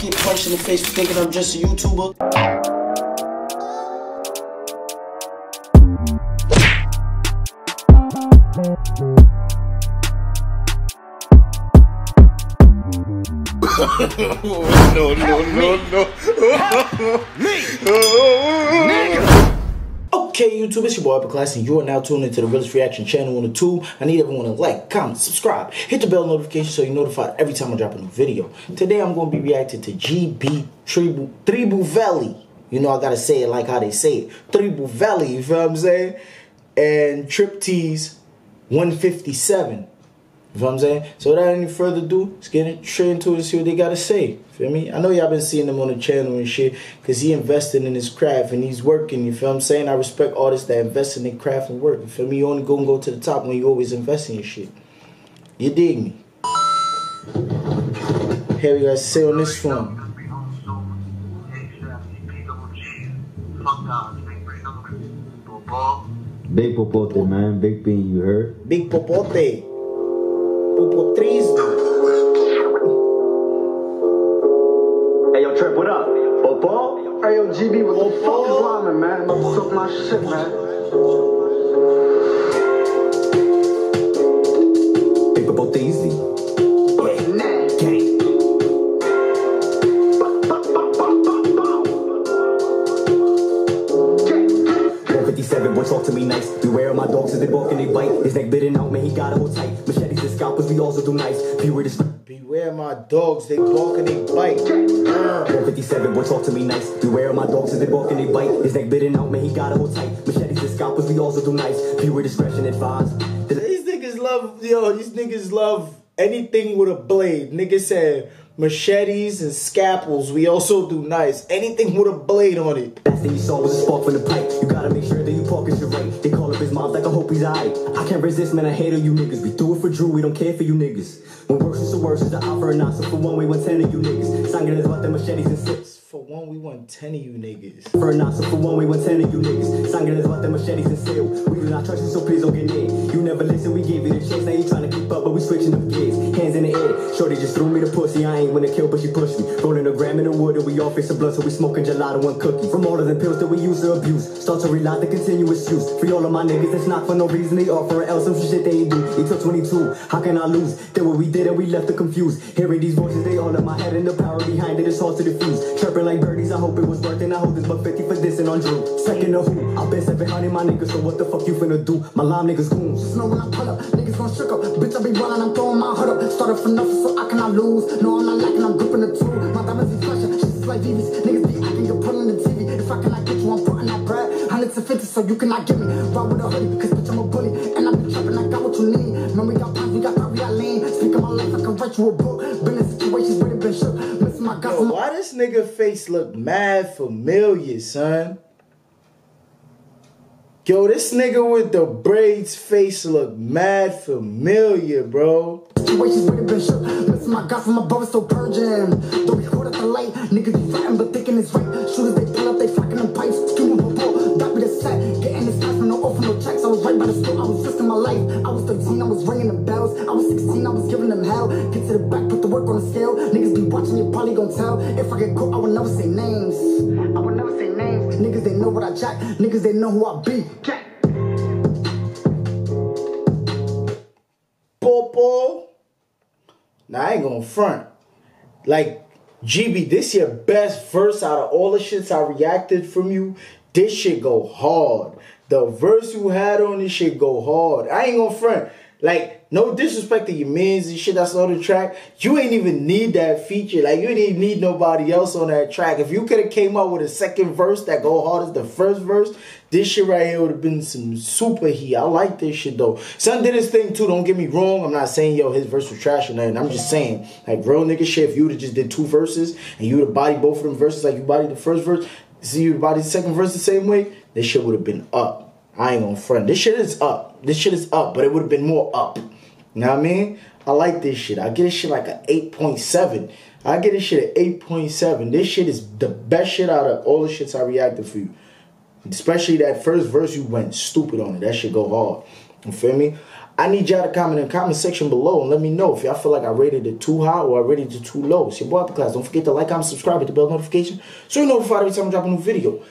Get punched in the face for thinking I'm just a YouTuber. no, no, no, no. Okay, YouTube, it's your boy Upper Class, and you are now tuned into the Realist Reaction channel on the tube. I need everyone to like, comment, subscribe, hit the bell notification so you're notified every time I drop a new video. Today, I'm going to be reacting to GB Tribu, Tribu Valley. You know, I got to say it like how they say it. Tribu Valley, you feel what I'm saying? And Trip Tz 157. You know what I'm saying? So without any further ado, let's get it straight into it and see what they gotta say. Feel me? I know y'all been seeing him on the channel and shit, cause he invested in his craft and he's working, you feel what I'm saying? I respect artists that invest in their craft and work. You feel me? You only go and go to the top when you always invest in your shit. You dig me? Here we got to say on this one. Big popote, man. Big bean, you heard? Big Popote. Popotris. Hey yo, Trip, what up? Popo? Hey yo, GB, what the fuck is rhyming, man? About my shit, man. Big popote 157, boy, talk to me nice. Beware of my dogs as they bark and they bite. His neck bitten out, man, he got it hold tight. Machetes and scalpels, we also do nice. Fewer this. Beware my dogs, they bark and they bite. Uh. 157, boy, talk to me nice. Beware of my dogs as they bark and they bite. His neck bitten out, man, he got it hold tight. Machetes and scalpels, we also do nice. Fewer discretion advised. These niggas love, yo, these niggas love anything with a blade. Niggas said machetes and scalpels. We also do nice. Anything with a blade on it. Last thing you saw was a spark from the pipe. You gotta make sure that Mom like I hope he's. I can't resist, man. I hate all you niggas. We do it for Drew, we don't care for you niggas. When worse is the worst, is the offer and not. So for one, want ten of you niggas. Sangin' is about the machetes and six. For one, we want 10 of you niggas. For so for one, we want ten of you niggas. Sangin' is about the machetes and seal. We do not trust you, so please don't get near. You never listen, we gave you the chance. Now you trying to keep up, but we switching up gears. Hands in the air. Shorty just threw me the pussy. I ain't wanna kill, but she pushed me. Rolling a gram in the wood, and we all face the blood, so we smoking gelato and cookie. From all of the pills that we use to abuse, start to realize the continuous use. Free all of my niggas that's not for no reason. They offer else some shit they ain't do. It took 22. How can I lose? Did what we did and we left the confused. Hearing these voices, they all in my head, and the power behind it is hard to diffuse. Chirping like birdies, I hope it was worth it. I hope this but 50 for this and on Drew. Second of who? I bet 700 my niggas, so what the fuck you finna do? My lime niggas goons. Just know when I pull up, niggas gon' shook up. Bitch, I be running, I'm throwing my hood up. Started from nothing, so I cannot lose. No, I'm not lacking, I'm gripping the tool. My diamonds be flashing, shit is like VVs. Niggas be acting, you're pulling the TV. If I cannot get you, I'm putting that bread. Hundreds to fifty, so you cannot get me. Ride with a hoodie, cause bitch, I'm a bully. And I be trapping, I got what you need. Man, we got pounds, we got power, we got lean. Speak of my life, I can write you a book. Been in situations where they been shook. My God, Yo, why this nigga face look mad familiar, son? Yo, this nigga with the braids face look mad familiar, bro. situations where they been shook. My God, from my brother still purging. Don't be caught at the light. Niggas be fighting, but thinking it's right. Shooters, they pull up, they fucking them pipes. Screaming for ball, that be the set. Getting this fast, no off, no checks. I was right by the store, I was in my life. I was 13, I was ringing them bells. I was 16, I was giving them hell. Get to the back, the work on the scale. Niggas be watching, you probably gon' tell. If I get caught, I would never say names. I would never say names. Niggas, they know what I jack. Niggas, they know who I be. Jack. Popo. Now I ain't gonna front. Like GB, this your best verse out of all the shits I reacted from you. This shit go hard. The verse you had on this shit go hard. I ain't gonna front. Like, no disrespect to your mans and shit that's on the track. You ain't even need that feature. Like, you didn't need nobody else on that track. If you could have came out with a second verse that go hard as the first verse, this shit right here would have been some super heat. I like this shit though. Son did his thing too. Don't get me wrong. I'm not saying yo his verse was trash or nothing. I'm just saying like real nigga shit. If you would have just did two verses and you would have bodied both of them verses like you body the first verse, see you body the second verse the same way, this shit would have been up. I ain't gonna front. This shit is up. This shit is up, but it would have been more up. You know what I mean? I like this shit. I get this shit like an 8.7. I get this shit at 8.7. This shit is the best shit out of all the shits I reacted for you. Especially that first verse you went stupid on it. That shit go hard. You feel me? I need y'all to comment in the comment section below and let me know if y'all feel like I rated it too high or I rated it too low. It's your boy Class. Don't forget to like, comment, subscribe, hit the bell notification so you're notified every time I drop a new video.